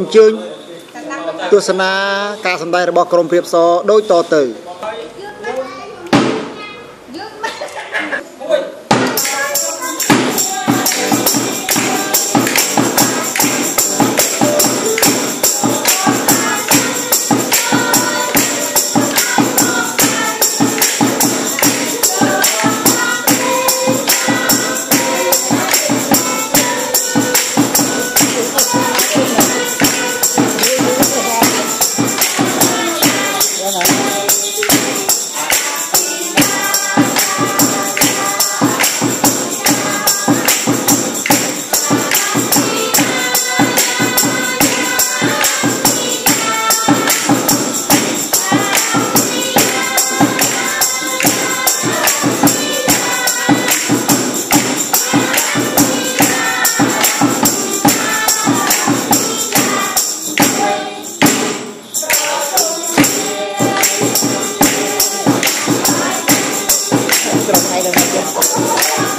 អញ្ជើញទស្សនាការសម្ដែងរបស់ក្រុមព្រៀបសដូចតទៅ Bye-bye. Gracias.